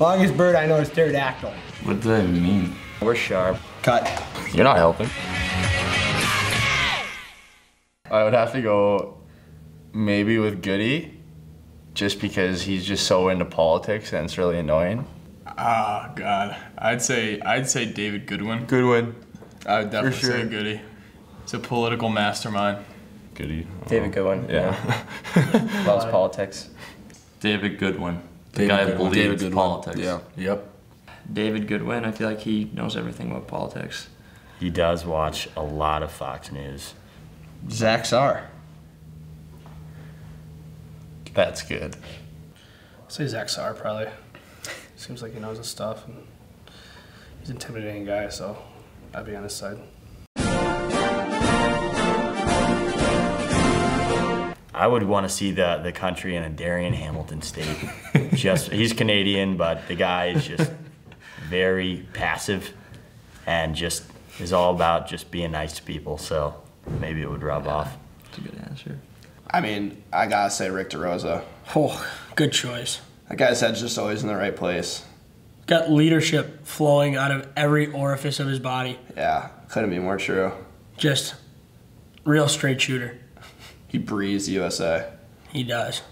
Longest bird I know is pterodactyl. What does that mean? We're sharp. Cut. You're not helping. I would have to go maybe with Goody, just because he's just so into politics and it's really annoying. Ah, God. I'd say I'd say David Goodwin. Goodwin. I would definitely sure. say Goody. He's a political mastermind. Goody. David Goodwin. Yeah. Loves politics. David Goodwin. The David guy Goodwin. believes David Goodwin. politics. Yeah. Yep. David Goodwin, I feel like he knows everything about politics. He does watch a lot of Fox News. Zach Saar. That's good. I'll say Zach Saar probably. Seems like he knows his stuff and he's an intimidating guy, so I'd be on his side. I would want to see the the country in a Derian Hamilton state. just he's Canadian, but the guy is just very passive and just is all about just being nice to people. So maybe it would rub off. That's a good answer. I mean, I gotta say Rick DeRosa. Oh, good choice. That guy's head's just always in the right place. Got leadership flowing out of every orifice of his body. Yeah, couldn't be more true. Just real straight shooter. He breathes USA. He does.